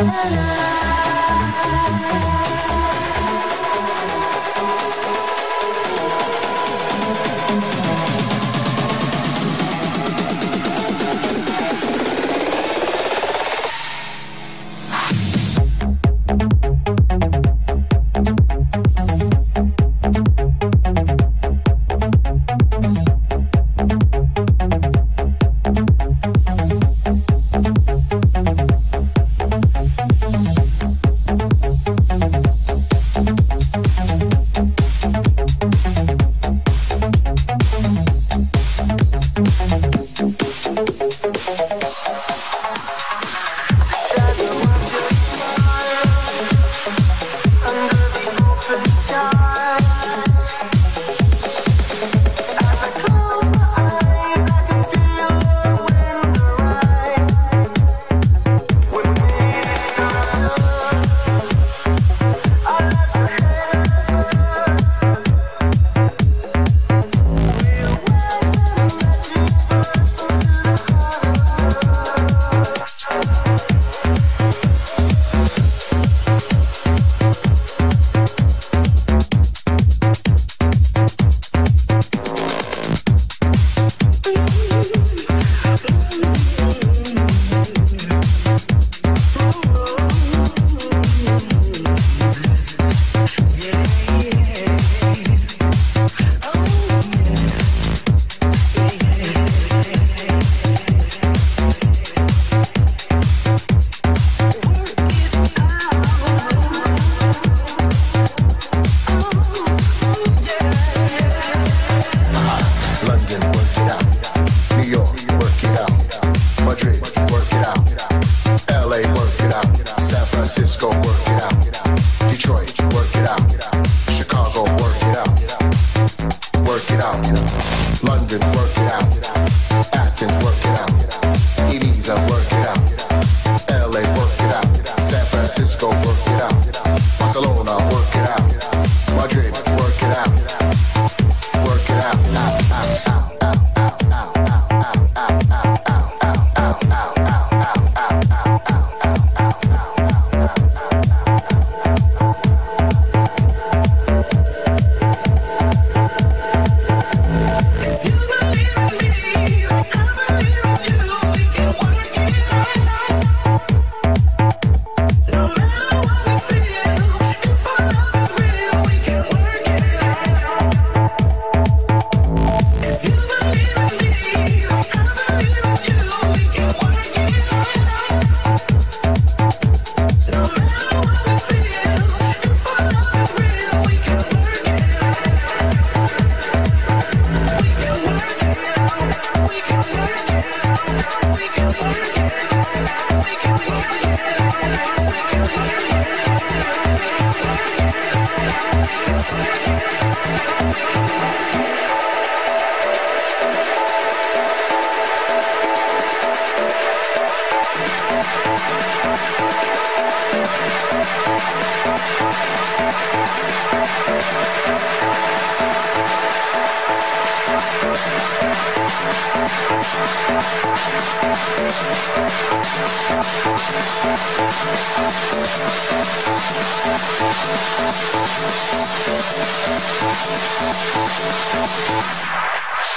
Música Put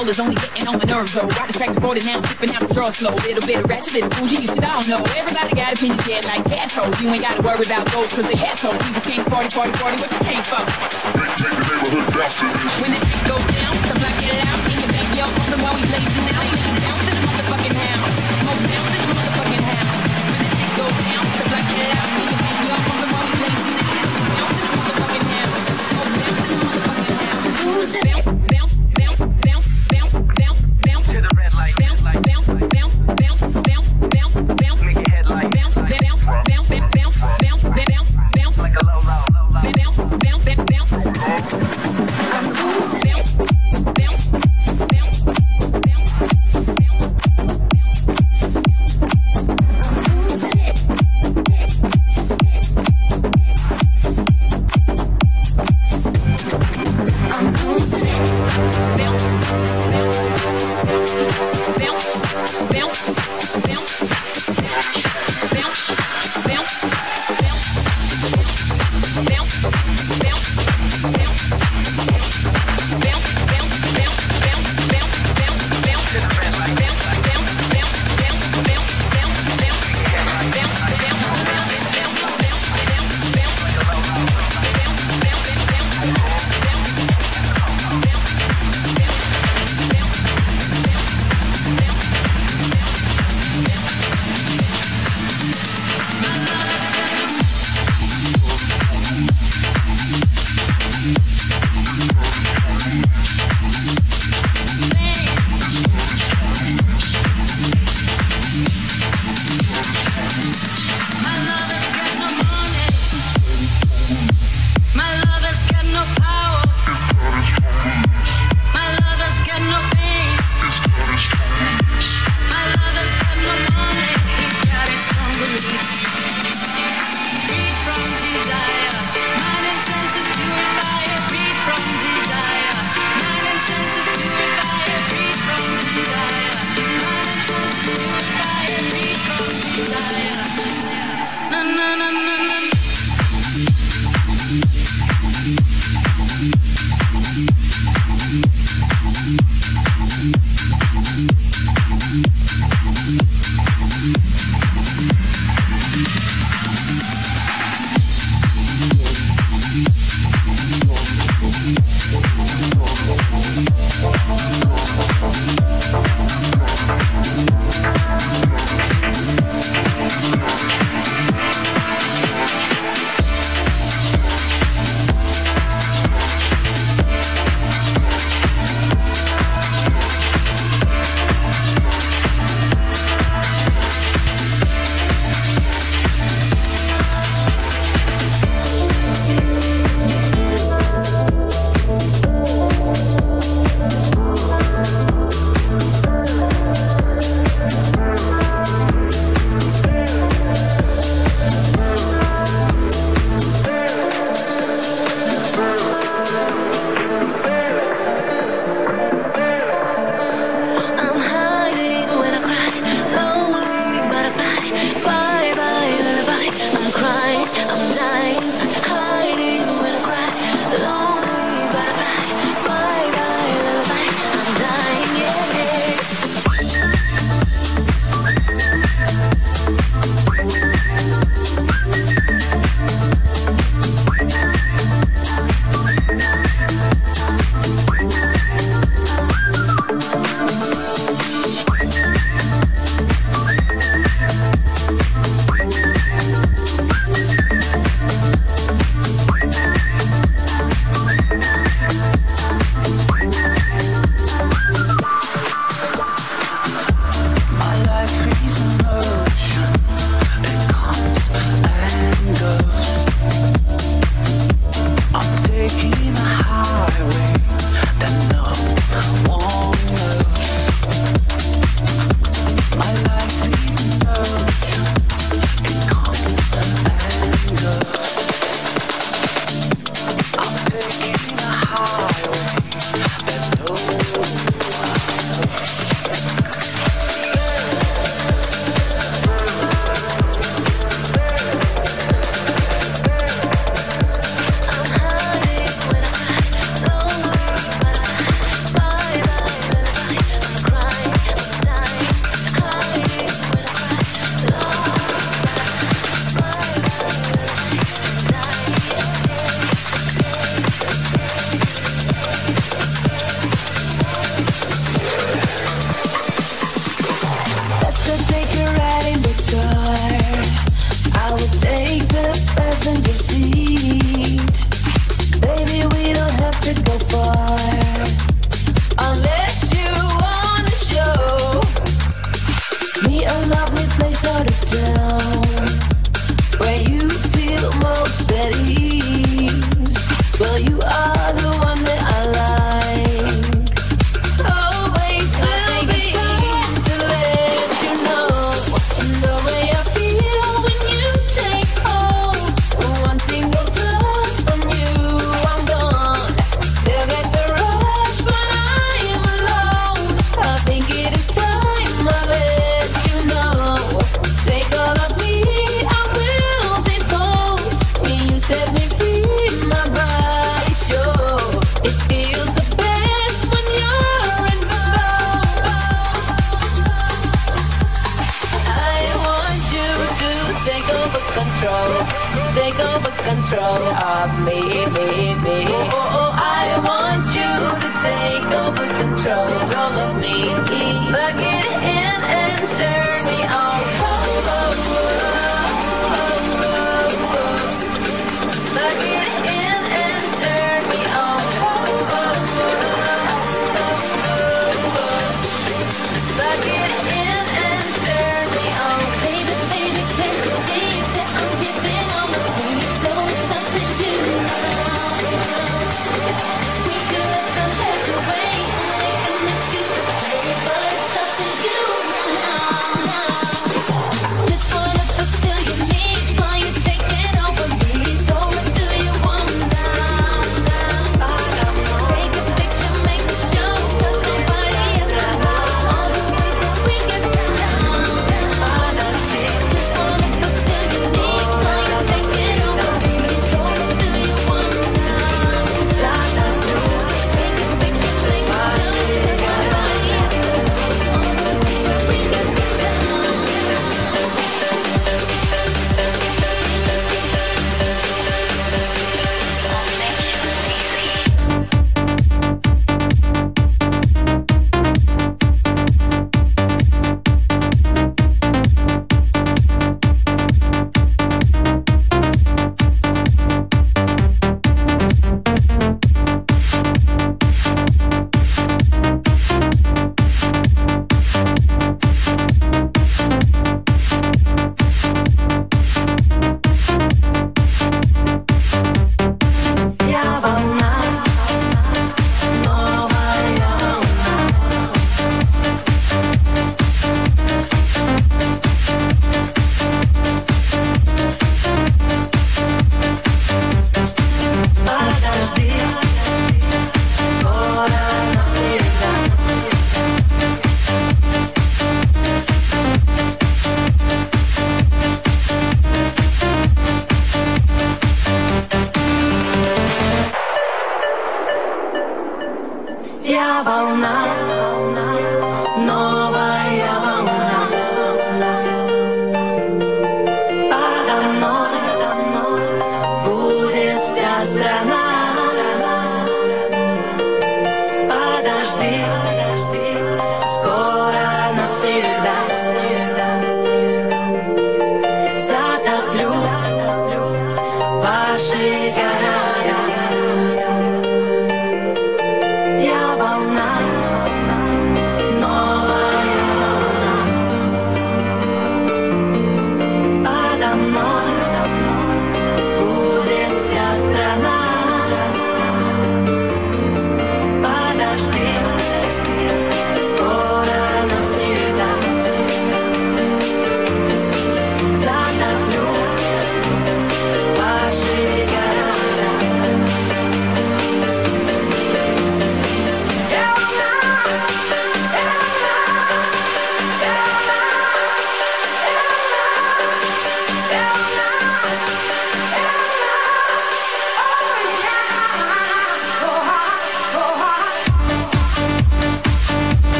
So this only getting on my nerves though. Got distracted for it now, sipping out the straw slow. Little bit of ratchet, little bougie, you should all know. Everybody got opinions, yeah, like assholes. You ain't gotta worry about those, cause they assholes. You just can't party, party, party, what you came for. When the shit goes down, the black get it out in your backyard, bumping while we out. Making bounce in the motherfucking house. Bounce in the motherfucking house. When the shit goes down, the get it out in your backyard, bumping while we blazing out. Making bounce in the motherfucking house. More bounce in the motherfucking house.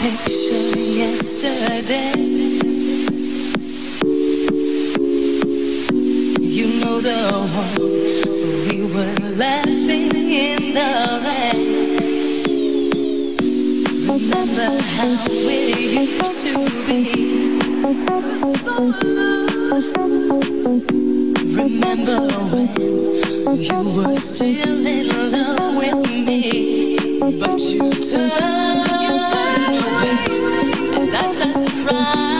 picture yesterday. You know the one we were laughing in the rain. Remember how it used to be. Remember when you were still in love with me, but you turned and I start to cry.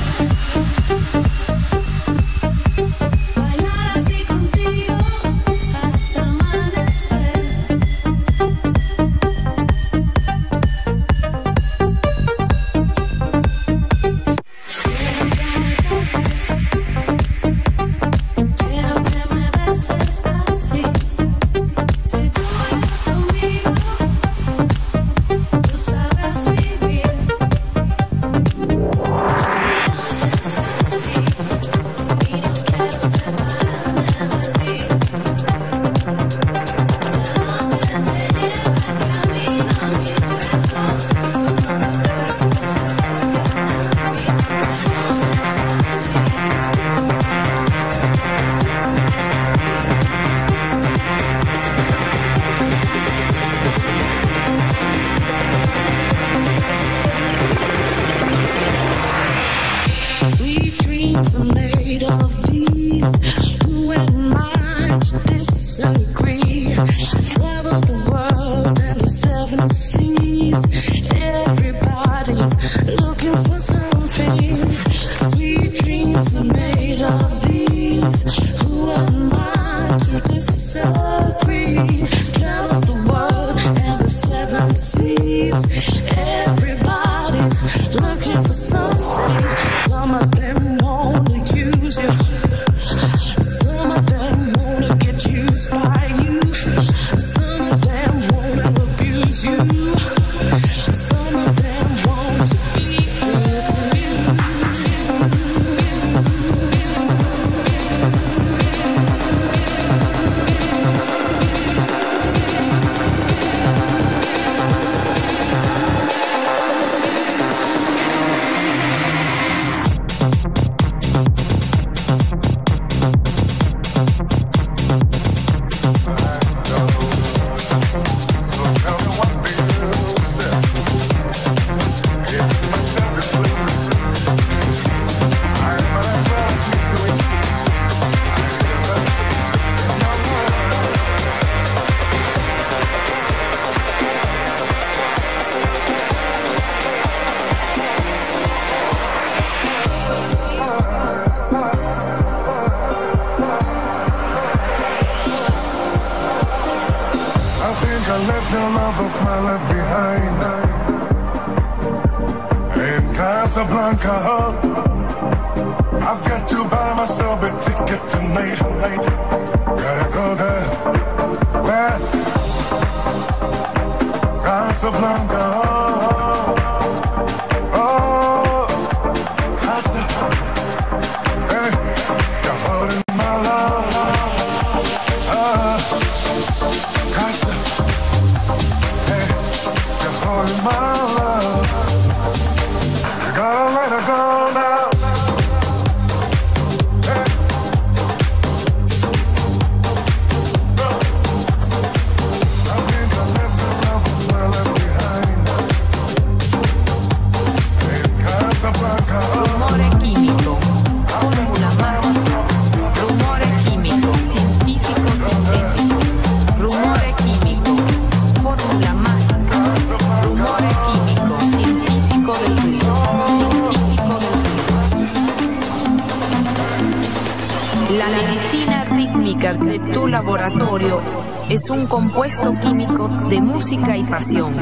compuesto químico de música y pasión.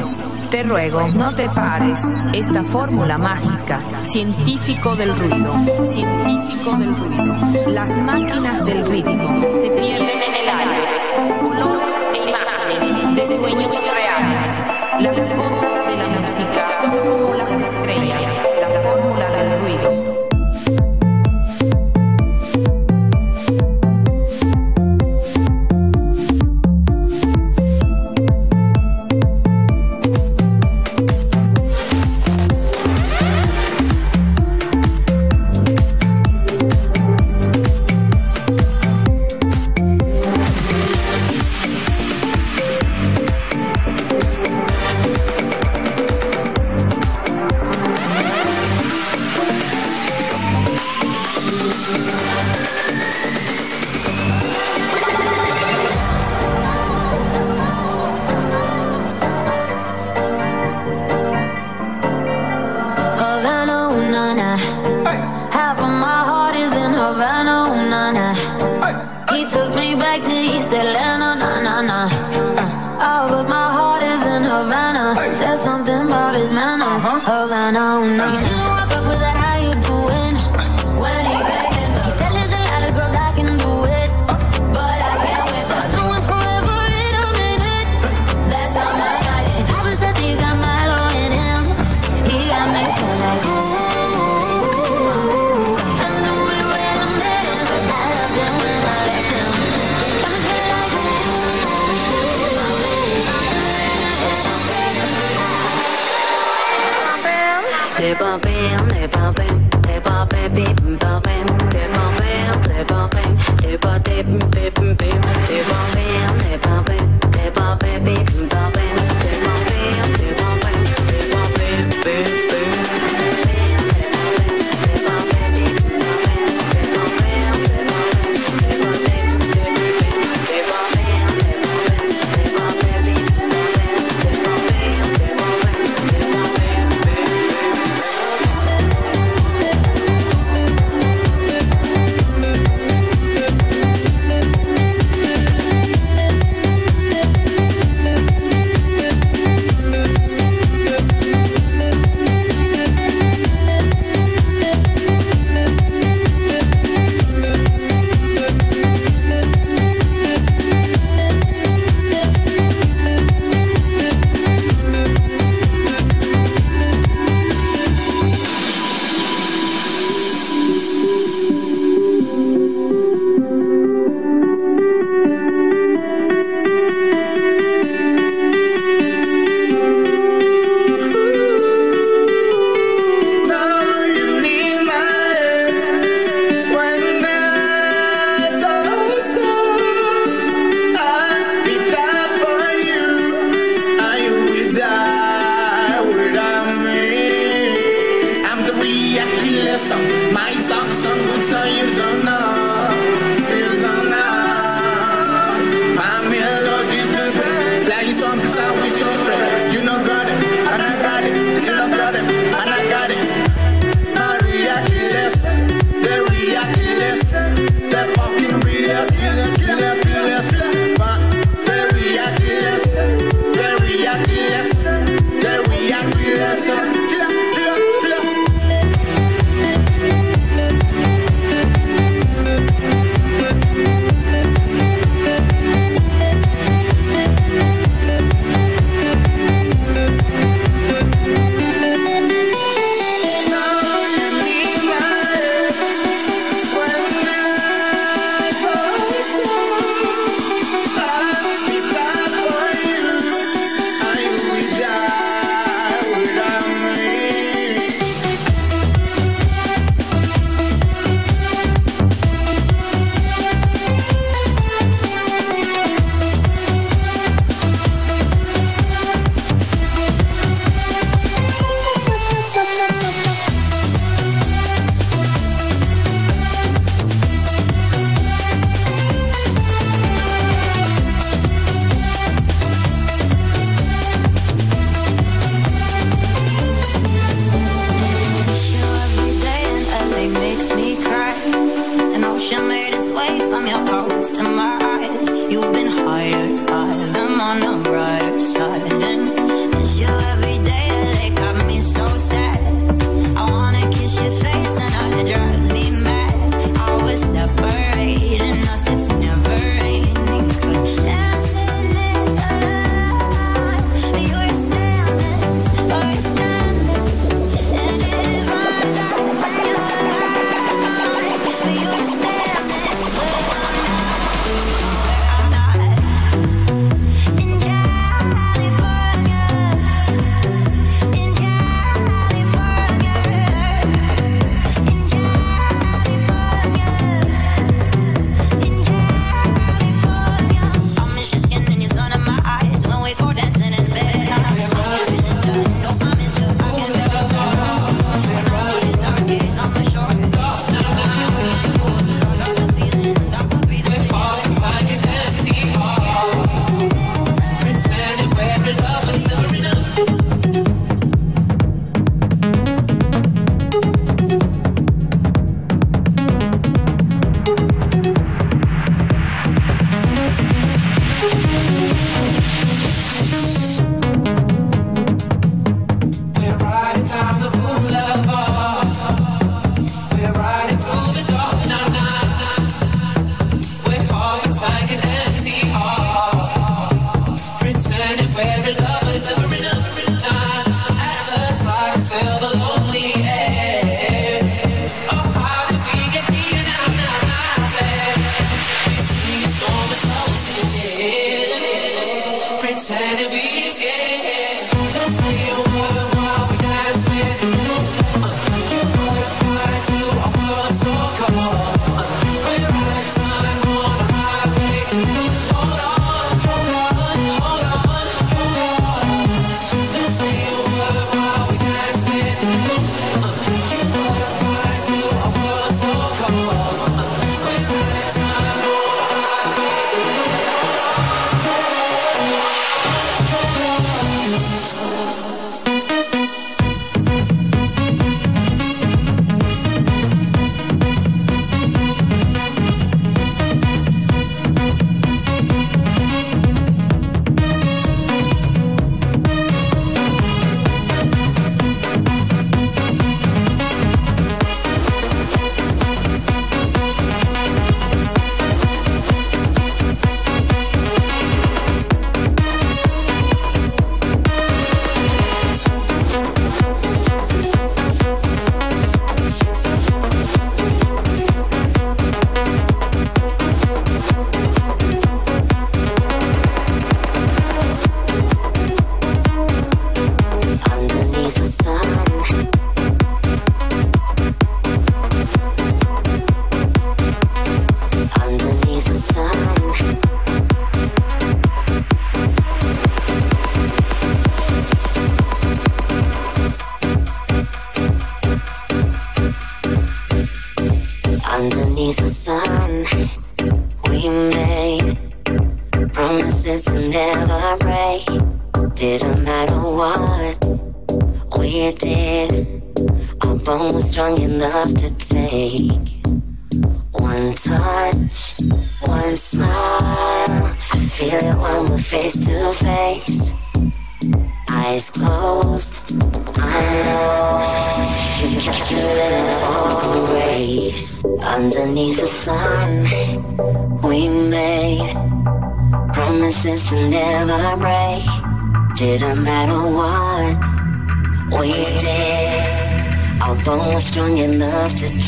Te ruego, no te pares esta fórmula mágica, científico del ruido, científico del ruido. Las máquinas del ritmo se pierden en el aire, colores e imágenes de sueños reales. Las gotas de la música son como las estrellas, la fórmula del ruido.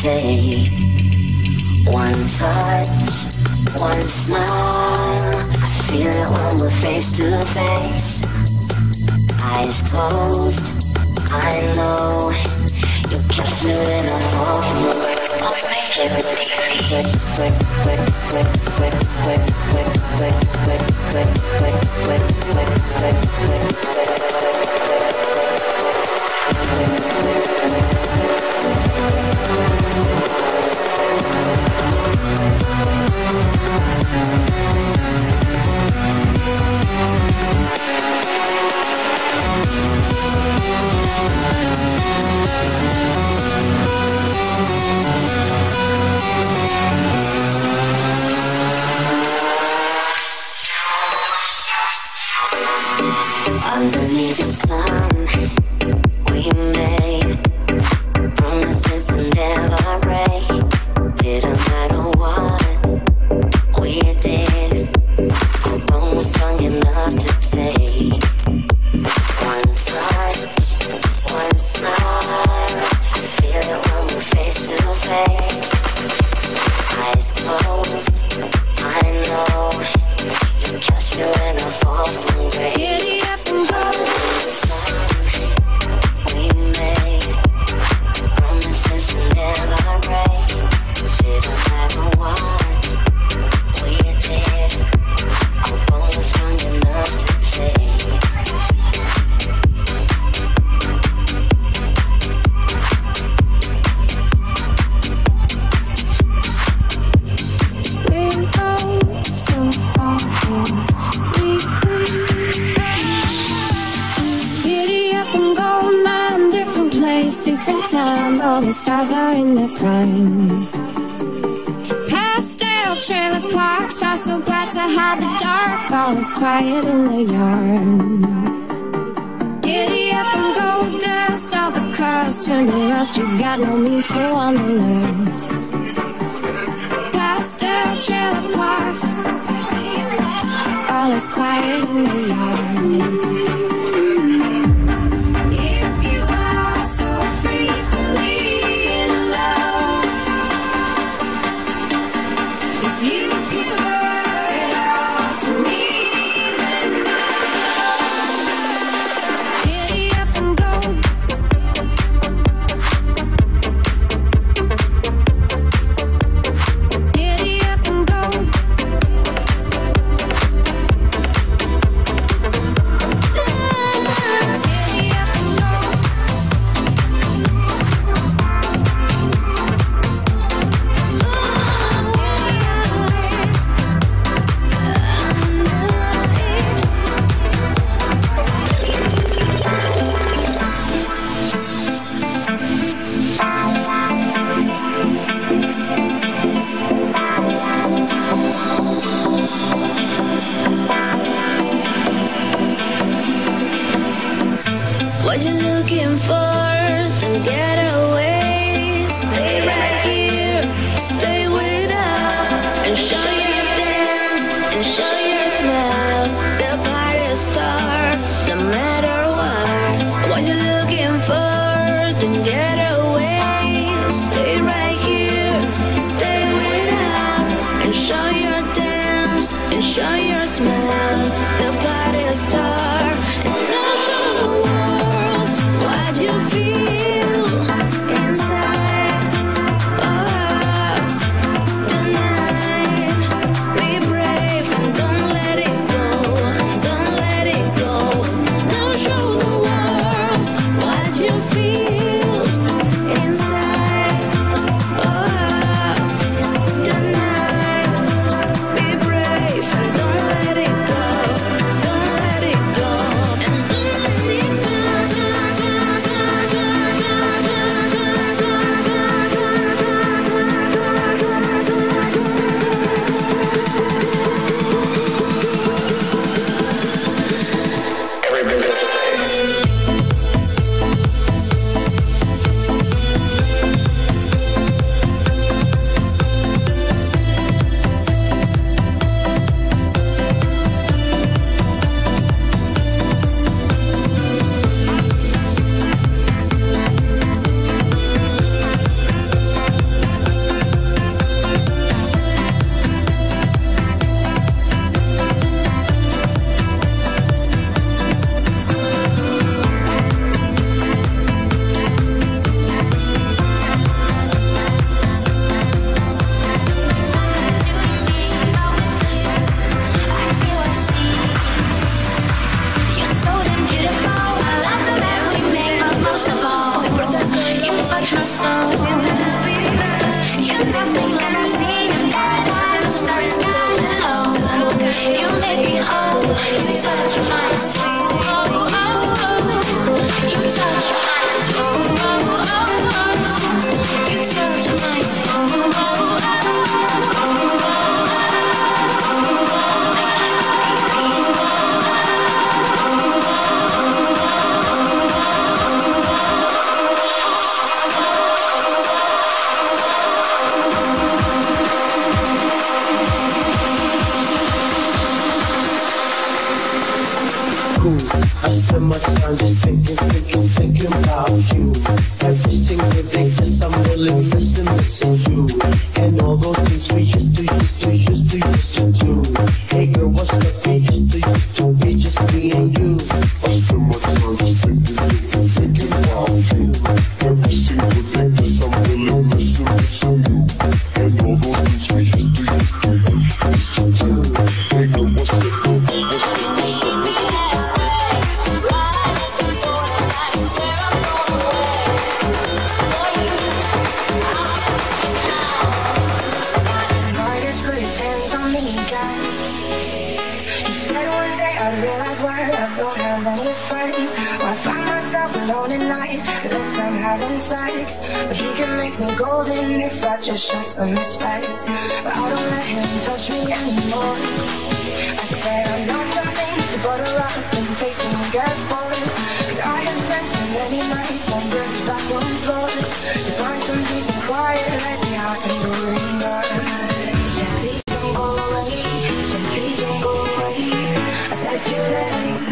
day. One touch, one smile, I feel it when we're face to face. Eyes closed, I know you catch me when I fall. Everything. All is quiet in the yard. many friends. I find myself alone at night Unless I'm having sex. But he can make me golden If I just show some respect. But I don't let him touch me anymore. I said I'm not something to butter up And taste when I get bored Cause I have spent so many nights On the bathroom floors To find some peace and quiet. Let me out in the ringer Please don't go away. I said you too late.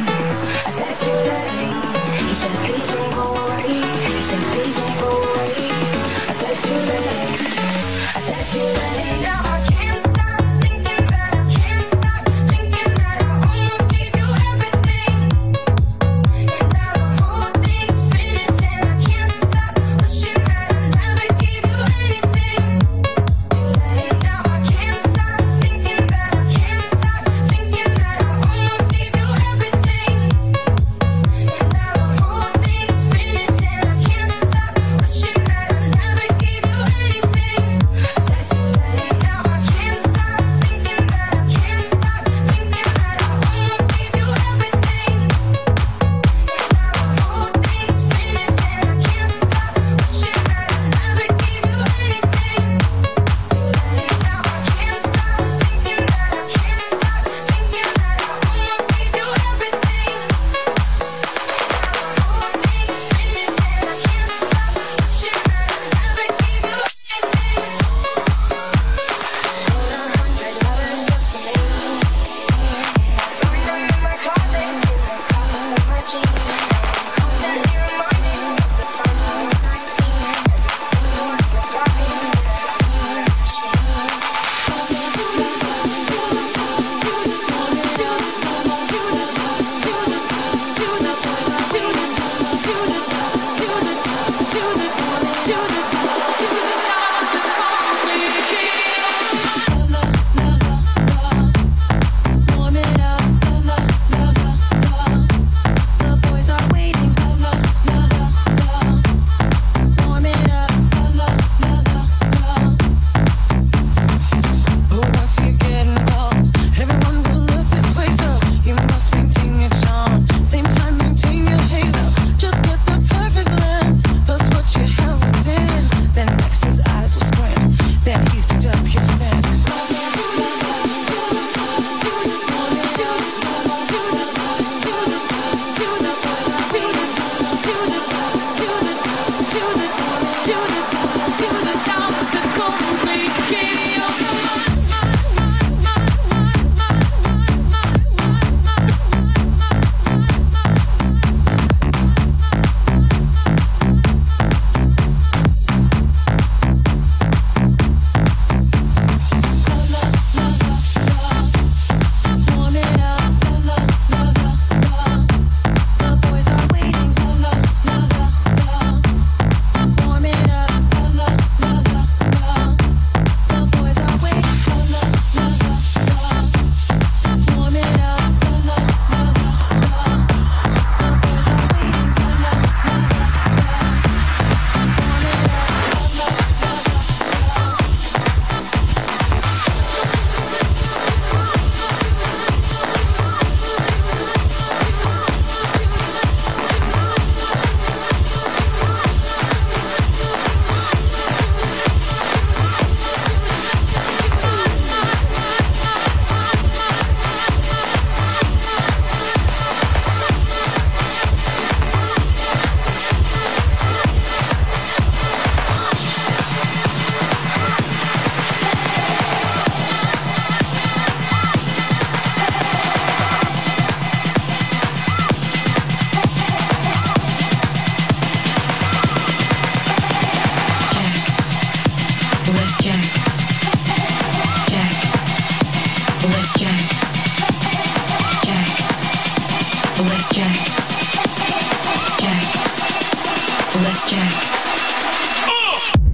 let's check.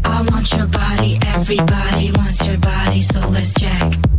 I want your body, everybody wants your body, so let's check.